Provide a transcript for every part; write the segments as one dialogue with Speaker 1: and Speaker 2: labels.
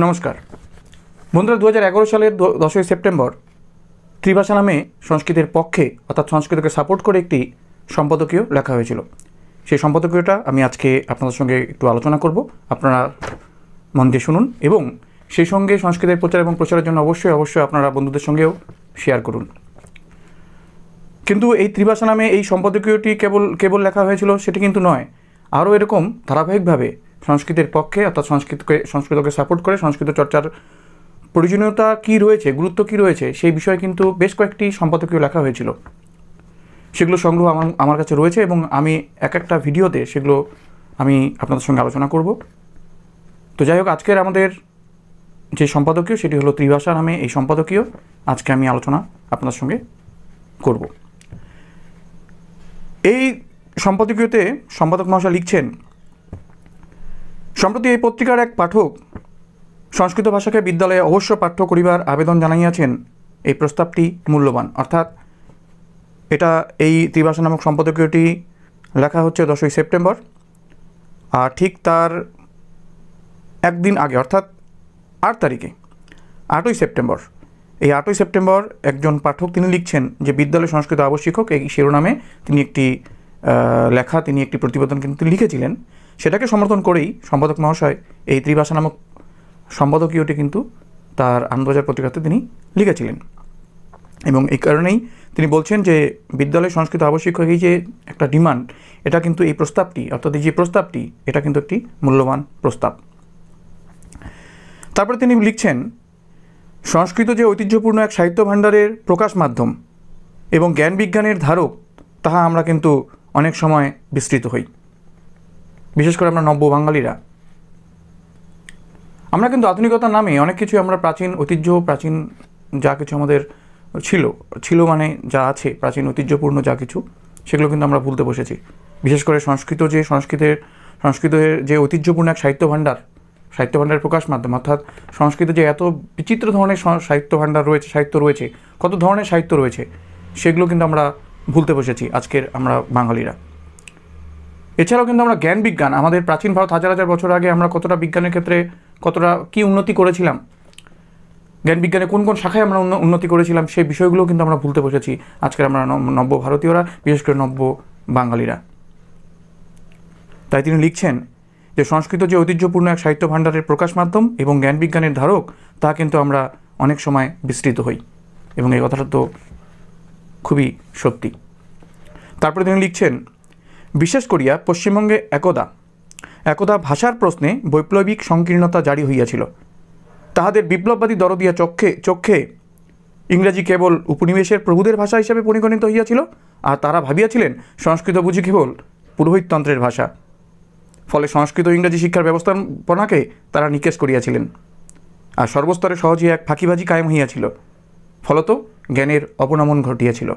Speaker 1: নমস্কার। বন্ধুরা দু হাজার এগারো সালের দশই সেপ্টেম্বর ত্রিভাষা নামে সংস্কৃতের পক্ষে, অর্থাৎ সংস্কৃতকে সাপোর্ট করে একটি সম্পাদকীয় লেখা হয়েছিল। সেই সম্পাদকীয়টা আমি আজকে আপনাদের সঙ্গে একটু আলোচনা করব। আপনারা মন দিয়ে শুনুন এবং সেই সঙ্গে সংস্কৃতের প্রচার এবং প্রচারের জন্য অবশ্যই অবশ্যই আপনারা বন্ধুদের সঙ্গেও শেয়ার করুন। কিন্তু এই ত্রিভাষা নামে এই সম্পাদকীয়টি কেবল কেবল লেখা হয়েছিল, সেটি কিন্তু নয়। আরও এরকম ধারাবাহিকভাবে সংস্কৃতের পক্ষে অর্থাৎ সংস্কৃতকে সংস্কৃতকে সাপোর্ট করে সংস্কৃত চর্চার প্রয়োজনীয়তা কী রয়েছে, গুরুত্ব কী রয়েছে, সেই বিষয়ে কিন্তু বেশ কয়েকটি সম্পাদকীয় লেখা হয়েছিল। সেগুলো সংগ্রহ আমার আমার কাছে রয়েছে এবং আমি এক একটা ভিডিওতে সেগুলো আমি আপনাদের সঙ্গে আলোচনা করব। তো যাই হোক, আজকের আমাদের যে সম্পাদকীয় সেটি হলো ত্রিভাষা নামে এই সম্পাদকীয়। আজকে আমি আলোচনা আপনার সঙ্গে করব। এই সম্পাদকীয়তে সম্পাদক মহাশয় লিখছেন সম্প্রতি এই পত্রিকার এক পাঠক সংস্কৃত ভাষাকে বিদ্যালয়ে অবশ্য পাঠ্য করিবার আবেদন জানাইয়াছেন, এই প্রস্তাবটি মূল্যবান। অর্থাৎ এটা এই ত্রিভাষা নামক সম্পাদকীয়টি লেখা হচ্ছে দশই সেপ্টেম্বর, আর ঠিক তার একদিন আগে, অর্থাৎ আট তারিখে, আটই সেপ্টেম্বর। এই আটই সেপ্টেম্বর একজন পাঠক তিনি লিখছেন যে বিদ্যালয় সংস্কৃত আবশ্যিক এই শিরোনামে তিনি একটি লেখা, তিনি একটি প্রতিবেদন কিন্তু লিখেছিলেন। সেটাকে সমর্থন করেই সম্পাদক মহাশয় এই ত্রিভাষা নামক সম্পাদকীয়টি কিন্তু তার আনন্দবাজার পত্রিকাতে তিনি লিখেছিলেন। এবং এই কারণেই তিনি বলছেন যে বিদ্যালয় সংস্কৃত আবশ্যিক এই যে একটা ডিমান্ড, এটা কিন্তু এই প্রস্তাবটি, অর্থাৎ যে প্রস্তাবটি, এটা কিন্তু একটি মূল্যবান প্রস্তাব। তারপরে তিনি লিখছেন, সংস্কৃত যে ঐতিহ্যপূর্ণ এক সাহিত্য ভাণ্ডারের প্রকাশ মাধ্যম এবং জ্ঞান বিজ্ঞানের ধারক, তাহা আমরা কিন্তু অনেক সময় বিস্তৃত হই। বিশেষ করে আমরা নব্য বাঙালিরা। আমরা কিন্তু আধুনিকতার নামে অনেক কিছু আমরা প্রাচীন ঐতিহ্য, প্রাচীন যা কিছু আমাদের ছিল ছিল মানে যা আছে, প্রাচীন ঐতিহ্যপূর্ণ যা কিছু, সেগুলো কিন্তু আমরা ভুলতে বসেছি। বিশেষ করে সংস্কৃত যে সংস্কৃতের সংস্কৃতের যে ঐতিহ্যপূর্ণ এক সাহিত্য ভাণ্ডার সাহিত্য ভাণ্ডারের প্রকাশ মাধ্যম, অর্থাৎ সংস্কৃতে যে এত বিচিত্র ধরনের সাহিত্য ভাণ্ডার রয়েছে, সাহিত্য রয়েছে, কত ধরনের সাহিত্য রয়েছে, সেগুলো কিন্তু আমরা ভুলতে বসেছি আজকের আমরা বাঙালিরা। এছাড়াও কিন্তু আমরা জ্ঞান বিজ্ঞান, আমাদের প্রাচীন ভারত হাজার হাজার বছর আগে আমরা কতটা বিজ্ঞানের ক্ষেত্রে কতটা কি উন্নতি করেছিলাম, জ্ঞান বিজ্ঞানে কোন কোন শাখায় আমরা উন্নতি করেছিলাম, সেই বিষয়গুলো কিন্তু আমরা ভুলতে বসেছি। আজকের আমরা নব্য ভারতীয়রা, বিশেষ করে নব্য বাঙালিরা। তাই তিনি লিখছেন যে, সংস্কৃত যে ঐতিহ্যপূর্ণ এক সাহিত্য ভাণ্ডারের প্রকাশ মাধ্যম এবং জ্ঞান বিজ্ঞানের ধারক, তা কিন্তু আমরা অনেক সময় বিস্তৃত হই এবং এই কথাটা তো খুবই সত্যি। তারপরে তিনি লিখছেন বিশেষ করিয়া পশ্চিমবঙ্গে একদা একদা ভাষার প্রশ্নে বৈপ্লবিক সংকীর্ণতা জারি হইয়াছিল। তাহাদের বিপ্লববাদী দরদিয়া চক্ষে চক্ষে ইংরাজি কেবল উপনিবেশের প্রভুদের ভাষা হিসাবে পরিগণিত হইয়াছিল, আর তারা ভাবিয়াছিলেন সংস্কৃত বুঝি কেবল পুরোহিততন্ত্রের ভাষা। ফলে সংস্কৃত ইংরাজি শিক্ষার ব্যবস্থাপনাকে তারা নিকেশ করিয়াছিলেন, আর সর্বস্তরে সহজেই এক ফাঁকিবাজি কায়েম হইয়াছিল। ফলত জ্ঞানের অবনমন ঘটিয়াছিল।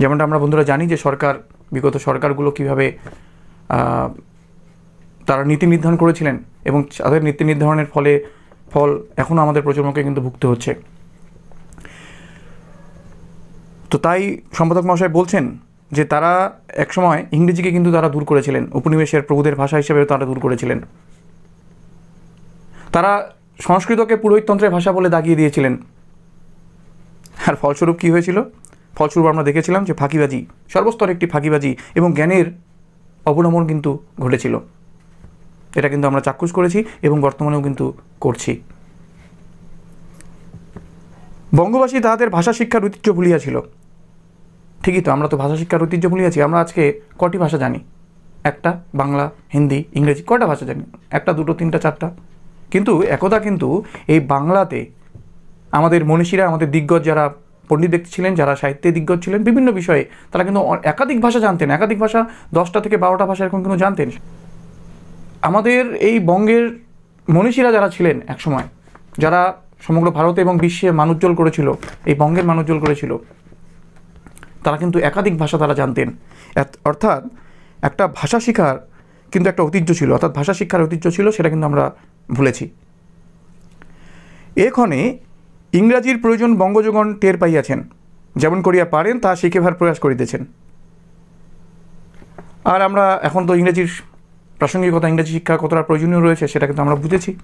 Speaker 1: যেমনটা আমরা বন্ধুরা জানি যে সরকার, বিগত সরকারগুলো কীভাবে তারা নীতি নির্ধারণ করেছিলেন এবং তাদের নীতি নির্ধারণের ফলে, ফল এখনও আমাদের প্রজন্মকে কিন্তু ভুগতে হচ্ছে। তো তাই সম্পাদক মহাশয় বলছেন যে তারা একসময় ইংরেজিকে কিন্তু তারা দূর করেছিলেন, উপনিবেশের প্রভুদের ভাষা হিসেবে তারা দূর করেছিলেন। তারা সংস্কৃতকে পুরোহিততন্ত্রের ভাষা বলে দাগিয়ে দিয়েছিলেন। আর ফলস্বরূপ কী হয়েছিল? ফলস্বরূপ আমরা দেখেছিলাম যে ফাঁকিবাজি সর্বস্তর একটি ফাঁকিবাজি এবং জ্ঞানের অবনমন কিন্তু ঘটেছিল। এটা কিন্তু আমরা চাক্ষুষ করেছি এবং বর্তমানেও কিন্তু করছি। বঙ্গবাসী তাহাদের ভাষা শিক্ষার ঐতিহ্য ভুলিয়াছিল ঠিকই তো, আমরা তো ভাষা শিক্ষার ঐতিহ্য ভুলিয়াছি, আমরা আজকে কটি ভাষা জানি? একটা বাংলা, হিন্দি, ইংরেজি, কয়টা ভাষা জানি? একটা, দুটো, তিনটা, চারটা। কিন্তু একদা কিন্তু এই বাংলাতে আমাদের মনীষীরা, আমাদের দিগ্গজ যারা পণ্ডিত ব্যক্তি ছিলেন, যারা সাহিত্যে দিগ্গজ ছিলেন, বিভিন্ন বিষয়ে তারা কিন্তু একাধিক ভাষা জানতেন, একাধিক ভাষা দশটা থেকে বারোটা ভাষা এরকম কিন্তু জানতেন। আমাদের এই বঙ্গের মনীষীরা যারা ছিলেন একসময়, যারা সমগ্র ভারতে এবং বিশ্বে মানুজ্জ্বল করেছিল, এই বঙ্গের মানুজ্জ্বল করেছিল, তারা কিন্তু একাধিক ভাষা তারা জানতেন। অর্থাৎ একটা ভাষা শেখার কিন্তু একটা ঐতিহ্য ছিল, অর্থাৎ ভাষা শিক্ষার ঐতিহ্য ছিল, সেটা কিন্তু আমরা ভুলেছি। এক্ষণে ইংরাজির প্রয়োজন বঙ্গজগণ টের পাইয়াছেন। যেমন করিয়া পারেন, তা শিখেবার প্রয়াস করিতেছেন। আর আমরা এখন তো ইংরেজির প্রাসঙ্গিকতা ইংরেজি শিক্ষা কতটা প্রয়োজনীয় রয়েছে সেটা কিন্তু আমরা বুঝেছি।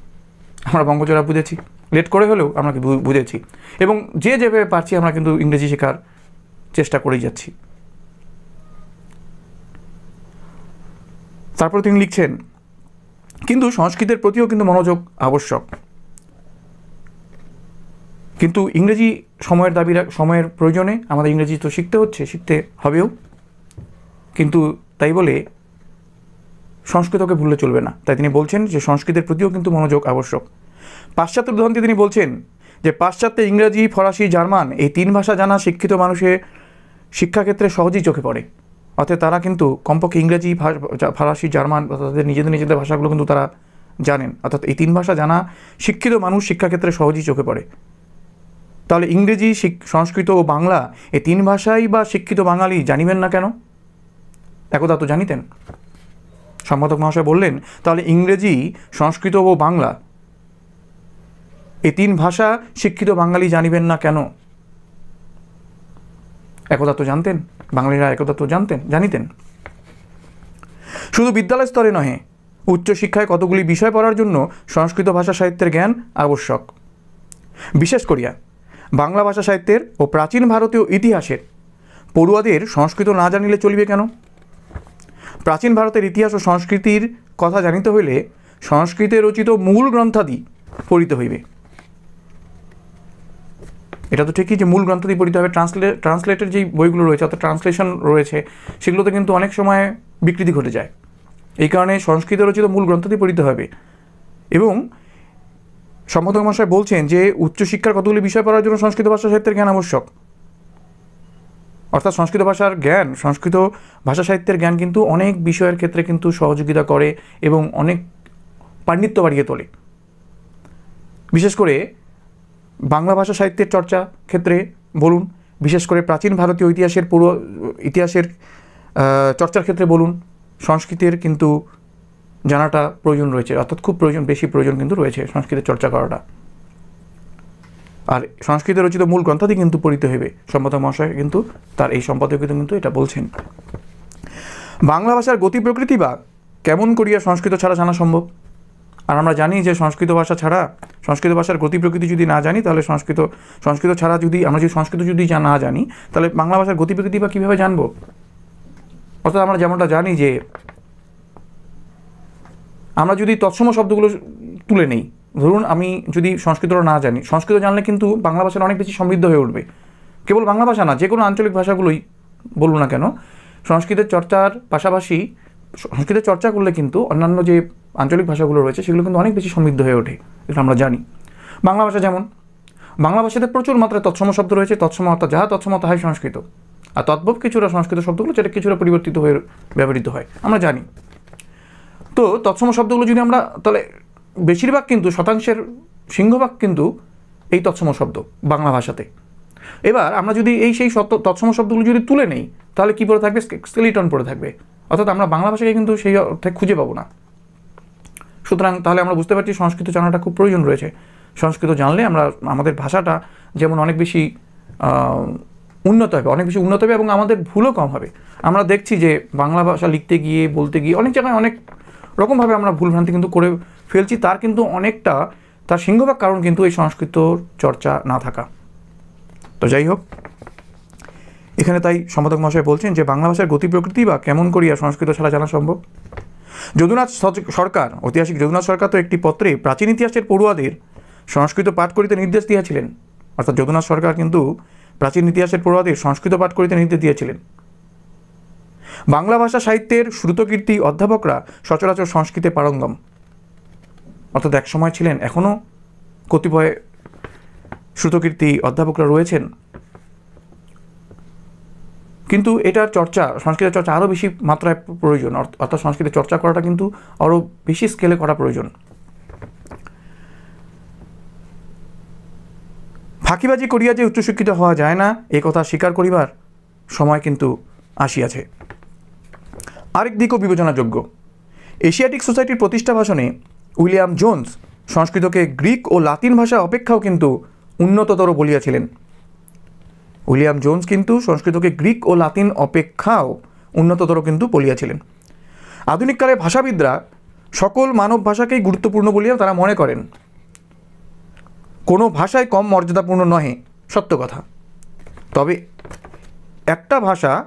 Speaker 1: আমরা বঙ্গজোড়া বুঝেছি। লেট করে হলেও আমরা বুঝেছি। এবং যে যেভাবে পারছি, আমরা কিন্তু ইংরেজি শেখার চেষ্টা করেই যাচ্ছি। তারপর তিনি লিখছেন, কিন্তু সংস্কৃতের প্রতিও কিন্তু মনোযোগ আবশ্যক। কিন্তু ইংরেজি সময়ের দাবি সময়ের প্রয়োজনে আমাদের ইংরেজি তো শিখতে হচ্ছে, শিখতে হবেও। কিন্তু তাই বলে সংস্কৃতকে ভুললে চলবে না। তাই তিনি বলছেন যে সংস্কৃতের প্রতিও কিন্তু মনোযোগ আবশ্যক। পাশ্চাত্য উদাহরণ তিনি বলছেন যে পাশ্চাত্যে ইংরেজি, ফরাসি, জার্মান এই তিন ভাষা জানা শিক্ষিত মানুষের শিক্ষাক্ষেত্রে সহজেই চোখে পড়ে। অর্থাৎ তারা কিন্তু কমপক্ষে ইংরেজি ফরাসি, জার্মান তাদের নিজেদের নিজেদের ভাষাগুলো কিন্তু তারা জানেন। অর্থাৎ এই তিন ভাষা জানা শিক্ষিত মানুষ শিক্ষাক্ষেত্রে সহজেই চোখে পড়ে। তাহলে ইংরেজি সংস্কৃত ও বাংলা এই তিন ভাষাই বা শিক্ষিত বাঙালি জানিবেন না কেন? একদা তো জানিতেন। সম্পাদক মহাশয় বললেন, তাহলে ইংরেজি, সংস্কৃত ও বাংলা এই তিন ভাষা শিক্ষিত বাঙালি জানিবেন না কেন? একদা তো জানতেন, বাঙালিরা একদা তো জানতেন, জানিতেন। শুধু বিদ্যালয় স্তরে নহে উচ্চশিক্ষায় কতগুলি বিষয় পড়ার জন্য সংস্কৃত ভাষা সাহিত্যের জ্ঞান আবশ্যক। বিশেষ করিয়া বাংলা ভাষা সাহিত্যের ও প্রাচীন ভারতীয় ইতিহাসের। পড়ুয়াদের সংস্কৃত না জানিলে চলিবে কেন? প্রাচীন ভারতের ইতিহাস ও সংস্কৃতির কথা জানিতে হইলে সংস্কৃতে রচিত মূল গ্রন্থাদি পড়িতে হইবে। এটা তো ঠিকই যে মূল গ্রন্থাদি পড়িতে হবে। ট্রান্সলে, ট্রান্সলেটের যেই বইগুলো রয়েছে, অর্থাৎ ট্রান্সলেশন রয়েছে, সেগুলোতে কিন্তু অনেক সময় বিকৃতি ঘটে যায়। এই কারণে সংস্কৃত রচিত মূল গ্রন্থাদি পড়িতে হবে। এবং সম্পাদক মহাশয় বলছেন যে উচ্চশিক্ষার কতগুলি বিষয় পড়ার জন্য সংস্কৃত ভাষা সাহিত্যের জ্ঞান আবশ্যক? অর্থাৎ সংস্কৃত ভাষার জ্ঞান, সংস্কৃত ভাষা সাহিত্যের জ্ঞান কিন্তু অনেক বিষয়ের ক্ষেত্রে কিন্তু সহযোগিতা করে এবং অনেক পাণ্ডিত্য বাড়িয়ে তোলে। বিশেষ করে বাংলা ভাষা সাহিত্যের চর্চা ক্ষেত্রে বলুন, বিশেষ করে প্রাচীন ভারতীয় ইতিহাসের পুরো, ইতিহাসের চর্চার ক্ষেত্রে বলুন, সংস্কৃতের কিন্তু জানাটা প্রয়োজন রয়েছে, অর্থাৎ খুব প্রয়োজন, বেশি প্রয়োজন কিন্তু রয়েছে সংস্কৃতের চর্চা করাটা। আর সংস্কৃতে রচিত মূল গ্রন্থাদি কিন্তু পড়িতে হইবে সম্পাদক মহাশয় কিন্তু তার এই সম্পাদক কিন্তু এটা বলছেন। বাংলা ভাষার গতি প্রকৃতি বা কেমন করিয়া সংস্কৃত ছাড়া জানা সম্ভব? আর আমরা জানি যে সংস্কৃত ভাষা ছাড়া, সংস্কৃত ভাষার গতি প্রকৃতি যদি না জানি, তাহলে সংস্কৃত সংস্কৃত ছাড়া যদি, আমরা যদি সংস্কৃত যদি না জানি, তাহলে বাংলা ভাষার গতি প্রকৃতি বা কীভাবে জানব? অর্থাৎ আমরা যেমনটা জানি যে আমরা যদি তৎসম শব্দগুলো তুলে নেই, ধরুন আমি যদি সংস্কৃতটা না জানি, সংস্কৃত জানলে কিন্তু বাংলা ভাষাটা অনেক বেশি সমৃদ্ধ হয়ে উঠবে। কেবল বাংলা ভাষা না যে কোনো আঞ্চলিক ভাষাগুলোই বলুন না কেন, সংস্কৃতের চর্চার পাশাপাশি সংস্কৃতের চর্চা করলে কিন্তু অন্যান্য যে আঞ্চলিক ভাষাগুলো রয়েছে, সেগুলো কিন্তু অনেক বেশি সমৃদ্ধ হয়ে ওঠে, এটা আমরা জানি। বাংলা ভাষা যেমন, বাংলা ভাষাতে প্রচুর মাত্রায় তৎসম শব্দ রয়েছে, তৎসম অর্থাৎ যাহা তৎসম তাহাই সংস্কৃত। আর তদ্ভব কিছুটা সংস্কৃত শব্দগুলো, যেটা কিছুটা পরিবর্তিত হয়ে ব্যবহৃত হয়, আমরা জানি। তো তৎসম শব্দগুলো যদি আমরা, তাহলে বেশিরভাগ কিন্তু শতাংশের সিংহভাগ কিন্তু এই তৎসম শব্দ বাংলা ভাষাতে। এবার আমরা যদি এই সেই তৎসম শব্দগুলো যদি তুলে নেই, তাহলে কী পড়ে থাকবে? স্কেলিটন পড়ে থাকবে। অর্থাৎ আমরা বাংলা ভাষাকে কিন্তু সেই অর্থে খুঁজে পাবো না। সুতরাং তাহলে আমরা বুঝতে পারছি সংস্কৃত জানাটা খুব প্রয়োজন রয়েছে। সংস্কৃত জানলে আমরা, আমাদের ভাষাটা যেমন অনেক বেশি উন্নত হবে, অনেক বেশি উন্নত হবে এবং আমাদের ভুলও কম হবে। আমরা দেখছি যে বাংলা ভাষা লিখতে গিয়ে, বলতে গিয়ে অনেক জায়গায় অনেক রকমভাবে আমরা ভুলভ্রান্তি কিন্তু করে ফেলছি, তার কিন্তু অনেকটা, তার সিংহভাগ কারণ কিন্তু এই সংস্কৃত চর্চা না থাকা। তো যাই হোক, এখানে তাই সম্পাদক মহাশয় বলছেন যে বাংলা ভাষার গতি প্রকৃতি বা কেমন করিয়া সংস্কৃত ছাড়া জানা সম্ভব? যদুনাথ সরকার, ঐতিহাসিক যদুনাথ সরকার তো একটি পত্রে প্রাচীন ইতিহাসের পড়ুয়াদের সংস্কৃত পাঠ করিতে নির্দেশ দিয়েছিলেন। অর্থাৎ যদুনাথ সরকার কিন্তু প্রাচীন ইতিহাসের পড়ুয়াদের সংস্কৃত পাঠ করিতে নির্দেশ দিয়েছিলেন। বাংলা ভাষা সাহিত্যের শ্রুতকীর্তি অধ্যাপকরা সচরাচর সংস্কৃতে পারঙ্গম। অর্থাৎ এক সময় ছিলেন এখনও কতিপয় শ্রুতকীর্তি অধ্যাপকরা রয়েছেন। কিন্তু এটার চর্চা, সংস্কৃতের চর্চা আরও বেশি মাত্রায় প্রয়োজন। অর্থ- অর্থাৎ সংস্কৃতের চর্চা করাটা কিন্তু আরও বেশি স্কেলে করা প্রয়োজন। ফাঁকিবাজি করিয়া যে উচ্চশিক্ষিত হওয়া যায় না, এ কথা স্বীকার করিবার সময় কিন্তু আসিয়াছে। আরেক দিকও বিবেচনাযোগ্য। এশিয়াটিক সোসাইটির প্রতিষ্ঠা ভাষণে উইলিয়াম জোন্স সংস্কৃতকে গ্রিক ও লাতিন ভাষা অপেক্ষাও কিন্তু উন্নততর বলিয়াছিলেন। উইলিয়াম জোন্স কিন্তু সংস্কৃতকে গ্রিক ও লাতিন অপেক্ষাও উন্নততর কিন্তু বলিয়াছিলেন। আধুনিককালে ভাষাবিদরা সকল মানব ভাষাকেই গুরুত্বপূর্ণ বলিয়া তারা মনে করেন। কোনো ভাষায় কম মর্যাদাপূর্ণ নহে, সত্য কথা। তবে একটা ভাষা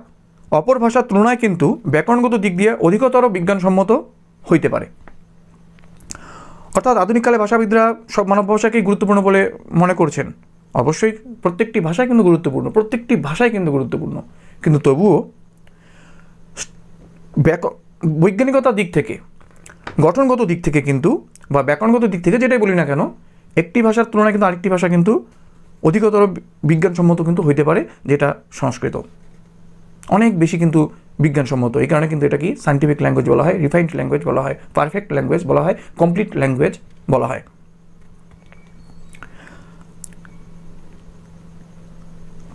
Speaker 1: অপর ভাষার তুলনায় কিন্তু ব্যাকরণগত দিক দিয়ে অধিকতর বিজ্ঞানসম্মত হইতে পারে। অর্থাৎ আধুনিককালে ভাষাবিদরা সব মানব ভাষাকেই গুরুত্বপূর্ণ বলে মনে করছেন। অবশ্যই প্রত্যেকটি ভাষাই কিন্তু গুরুত্বপূর্ণ, প্রত্যেকটি ভাষাই কিন্তু গুরুত্বপূর্ণ। কিন্তু তবুও ব্যাক, বৈজ্ঞানিকতার দিক থেকে, গঠনগত দিক থেকে কিন্তু বা ব্যাকরণগত দিক থেকে যেটাই বলি না কেন, একটি ভাষার তুলনায় কিন্তু আরেকটি ভাষা কিন্তু অধিকতর বিজ্ঞানসম্মত কিন্তু হইতে পারে, যেটা সংস্কৃত। অনেক বেশি কিন্তু বিজ্ঞানসম্মত। এই কারণে কিন্তু এটা কি সাইন্টিফিক ল্যাঙ্গুয়েজ বলা হয় রিফাইন্ড ল্যাঙ্গুয়েজ বলা হয় পারফেক্ট ল্যাঙ্গুয়েজ বলা হয় কমপ্লিট ল্যাঙ্গুয়েজ বলা হয়।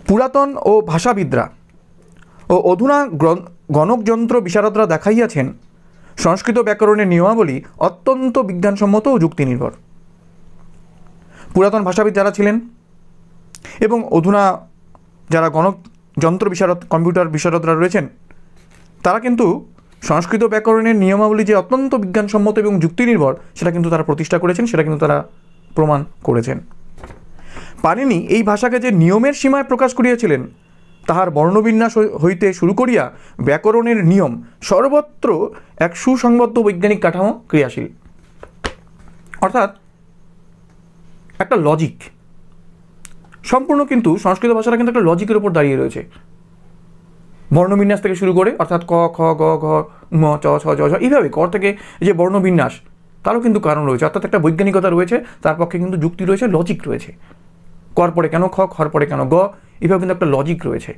Speaker 1: পুরাতন ও ভাষাবিদরা ও অধুনা গণকযন্ত্র বিশারদরা দেখাইয়াছেন, সংস্কৃত ব্যাকরণের নিয়মাবলী অত্যন্ত বিজ্ঞানসম্মত ও যুক্তিনির্ভর। পুরাতন ভাষাবিদ যারা ছিলেন এবং অধুনা যারা গণক যন্ত্র বিশারদ, কম্পিউটার বিশারদরা রয়েছেন, তারা কিন্তু সংস্কৃত ব্যাকরণের নিয়মাবলী যে অত্যন্ত বিজ্ঞানসম্মত এবং যুক্তিনির্ভর, সেটা কিন্তু তারা প্রতিষ্ঠা করেছেন, সেটা কিন্তু তারা প্রমাণ করেছেন। পানিনি এই ভাষাকে যে নিয়মের সীমায় প্রকাশ করিয়াছিলেন, তাহার বর্ণবিন্যাস হইতে শুরু করিয়া ব্যাকরণের নিয়ম সর্বত্র এক সুসংবদ্ধ বৈজ্ঞানিক কাঠামো ক্রিয়াশীল। অর্থাৎ একটা লজিক সম্পূর্ণ কিন্তু সংস্কৃত ভাষাটা কিন্তু একটা লজিকের উপর দাঁড়িয়ে রয়েছে। বর্ণবিন্যাস থেকে শুরু করে, অর্থাৎ ক, খ, গ, ঘ, ম, চ, ছ জ ঝ, এইভাবে কর থেকে যে বর্ণবিন্যাস, তারও কিন্তু কারণ রয়েছে। অর্থাৎ একটা বৈজ্ঞানিকতা রয়েছে, তার পক্ষে কিন্তু যুক্তি রয়েছে লজিক রয়েছে। কর পরে কেন খ, খর পরে কেন গ এভাবে কিন্তু একটা লজিক রয়েছে।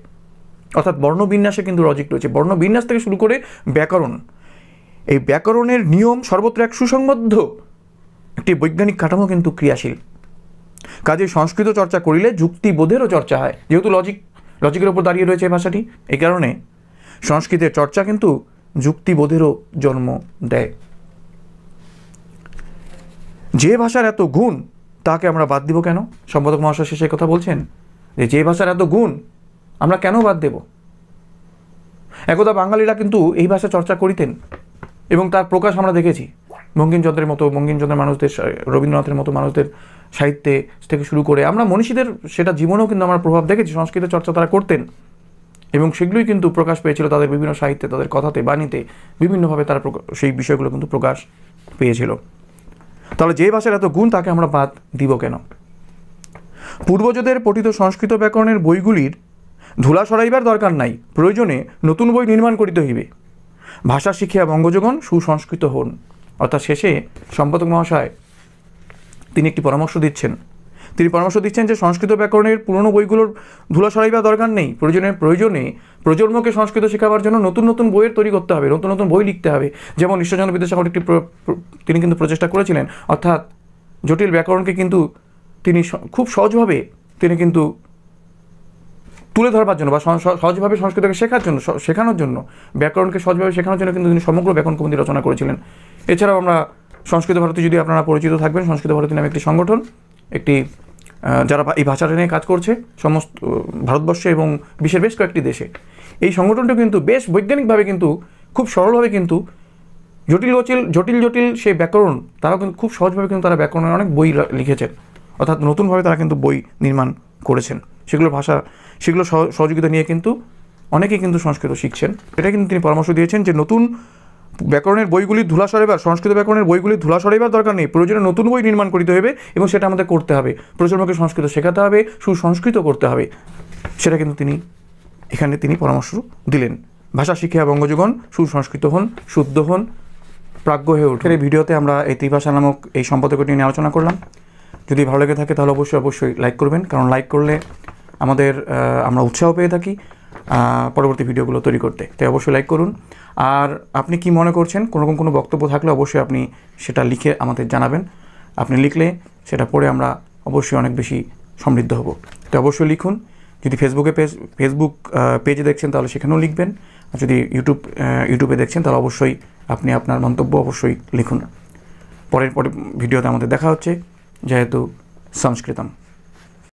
Speaker 1: অর্থাৎ বর্ণবিন্যাসে কিন্তু লজিক রয়েছে। বর্ণবিন্যাস থেকে শুরু করে ব্যাকরণ। এই ব্যাকরণের নিয়ম সর্বত্র এক সুসংবদ্ধ। একটি বৈজ্ঞানিক কাঠামো কিন্তু ক্রিয়াশীল। কাজে সংস্কৃত চর্চা করিলে যুক্তিবোধেরও চর্চা হয়। যেহেতু লজিক লজিকের উপর দাঁড়িয়ে রয়েছে এই ভাষাটি, এই কারণে সংস্কৃতের চর্চা কিন্তু যুক্তিবোধেরও জন্ম দেয়। যে ভাষার এত গুণ, তাকে আমরা বাদ দিব কেন? সম্পাদক মহাশয় শেষে কথা বলছেন যে যে ভাষার এত গুণ, আমরা কেন বাদ দেব? একদা বাঙালিরা কিন্তু এই ভাষা চর্চা করিতেন এবং তার প্রকাশ আমরা দেখেছি। বঙ্কিমচন্দ্রের মতো বঙ্কিমচন্দ্রের মানুষদের রবীন্দ্রনাথের মতো মানুষদের সাহিত্যে থেকে শুরু করে, আমরা মনীষীদের সেটা জীবনেও কিন্তু আমরা প্রভাব দেখেছি, সংস্কৃত চর্চা তারা করতেন। এবং সেগুলোই কিন্তু প্রকাশ পেয়েছিল তাদের বিভিন্ন সাহিত্যে, তাদের কথাতে, বাণীতে, বিভিন্নভাবে তারা সেই বিষয়গুলো কিন্তু প্রকাশ পেয়েছিল। তাহলে যে ভাষার এত গুণ, তাকে আমরা বাদ দিব কেন? পূর্বজদের পঠিত সংস্কৃত ব্যাকরণের বইগুলির ধুলা সরাইবার দরকার নাই, প্রয়োজনে নতুন বই নির্মাণ করিতে হইবে। ভাষা শিখিয়া বঙ্গজগণ সুসংস্কৃত হন। অর্থাৎ শেষে সম্পাদক মহাশয় তিনি একটি পরামর্শ দিচ্ছেন। তিনি পরামর্শ দিচ্ছেন যে সংস্কৃত ব্যাকরণের পুরনো বইগুলোর ধুলা সরাইবার দরকার নেই। প্রয়োজনে প্রয়োজনে প্রজন্মকে সংস্কৃত শেখাবার জন্য নতুন নতুন বইয়ের তৈরি করতে হবে, নতুন নতুন বই লিখতে হবে। যেমন ঈশ্বরচন্দ্র বিদ্যাসাগর একটি তিনি কিন্তু প্রচেষ্টা করেছিলেন। অর্থাৎ জটিল ব্যাকরণকে কিন্তু তিনি খুব সহজভাবে তিনি কিন্তু তুলে ধরবার জন্য বা সহ- সহ- সহজভাবে সংস্কৃতকে শেখার জন্য শেখানোর জন্য, ব্যাকরণকে সহজভাবে শেখানোর জন্য কিন্তু তিনি সমগ্র ব্যাকরণ কমিটি রচনা করেছিলেন। এছাড়াও আমরা সংস্কৃত ভারতী যদি আপনারা পরিচিত থাকবেন, সংস্কৃত ভারতী নামে একটি সংগঠন, একটি যারা এই ভাষাটা নিয়ে কাজ করছে, সমস্ত, ভারতবর্ষে এবং বিশ্বের বেশ কয়েকটি দেশে। এই সংগঠনটা কিন্তু বেশ বৈজ্ঞানিকভাবে কিন্তু খুব সরলভাবে কিন্তু জটিল জটিল জটিল জটিল সেই ব্যাকরণ, তারাও কিন্তু খুব সহজভাবে কিন্তু তারা ব্যাকরণের অনেক বই লিখেছেন। অর্থাৎ নতুনভাবে তারা কিন্তু বই নির্মাণ করেছেন। সেগুলো ভাষা সেগুলো সহ- সহযোগিতা নিয়ে কিন্তু অনেকেই কিন্তু সংস্কৃত শিখছেন। এটা কিন্তু তিনি পরামর্শ দিয়েছেন যে নতুন ব্যাকরণের বইগুলি ধুলা সরাইবার, সংস্কৃত ব্যাকরণের বইগুলি ধুলা সরাইবার দরকার নেই। প্রয়োজনে নতুন বই নির্মাণ করতে হবে এবং সেটা আমাদের করতে হবে। প্রজন্মকে সংস্কৃত শেখাতে হবে, সুসংস্কৃত করতে হবে। সেটা কিন্তু তিনি এখানে তিনি পরামর্শ দিলেন। ভাষা শিক্ষা বঙ্গজীবন, সুসংস্কৃত হন, শুদ্ধ হন, প্রাজ্ঞ হয়ে ওঠে এই ভিডিওতে আমরা এই ত্রিভাষা নামক এই সম্পাদকটি নিয়ে আলোচনা করলাম। যদি ভালো লেগে থাকে তাহলে অবশ্যই অবশ্যই লাইক করবেন। কারণ লাইক করলে আমাদের আমরা উৎসাহ পেয়ে থাকি পরবর্তী ভিডিওগুলো তৈরি করতে। তাই অবশ্যই লাইক করুন। আর আপনি কি মনে করছেন কোনো রকম কোনো বক্তব্য থাকলে অবশ্যই আপনি সেটা লিখে আমাদের জানাবেন। আপনি লিখলে সেটা পড়ে আমরা অবশ্যই অনেক বেশি সমৃদ্ধ হব। তো অবশ্যই লিখুন। যদি ফেসবুকে পেজ ফেসবুক পেজে দেখছেন তাহলে সেখানেও লিখবেন। আর যদি ইউটিউব ইউটিউবে দেখছেন তাহলে অবশ্যই আপনি আপনার মন্তব্য অবশ্যই লিখুন। পরের পরে ভিডিওতে আমাদের দেখা হচ্ছে। যেহেতু সংস্কৃতম